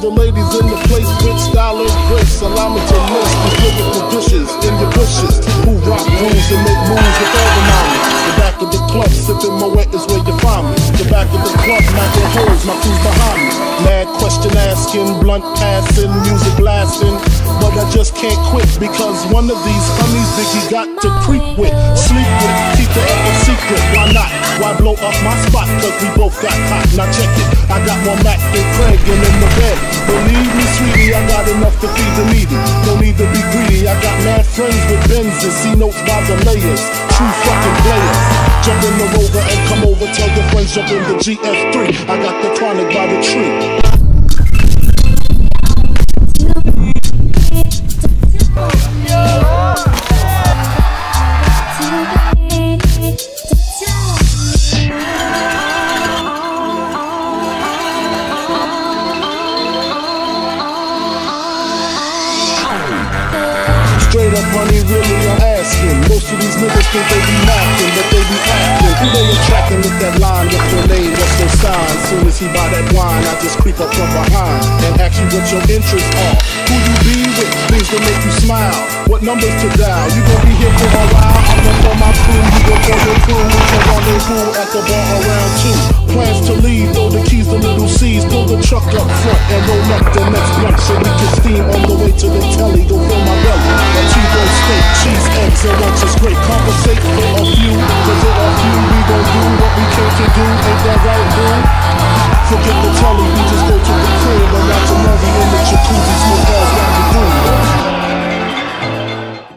the ladies in the place with style and grace. Allow me to list these lyrical dishes in your bushes. Who rock grooves and make moves with all the mommies. The back of the club, sipping my wet is where you find me. The back of the club, knocking holes, my crew's behind me. Mad question asking, blunt passing, music blasting. But I just can't quit because one of these honeys Biggie got to creep with, sleep with, keep the a secret. Why not? Why blow up my we both got hot. Now check it. I got more Mac than Craig and in the bed. Believe me, sweetie, I got enough to feed the needy. Don't need to be greedy. I got mad friends with Benz and C notes by the layers. True fucking players. Jump in the rover and come over. Tell your friends jump in the GF3. I got the chronic by the tree. Straight up honey, really I'm asking. Most of these niggas think they be macking, but they be acting. Who they attracting with that line? What's your name? What's your sign? Soon as he buy that wine, I just creep up from behind and ask you what your interests are. Who you be with? Things that make you smile. What numbers to dial? You gon' be here for a while. I'm up for my crew. You go for your crew. We can rendezvous at the bar around two. Plans to leave, throw the keys to little C's. Pull the truck up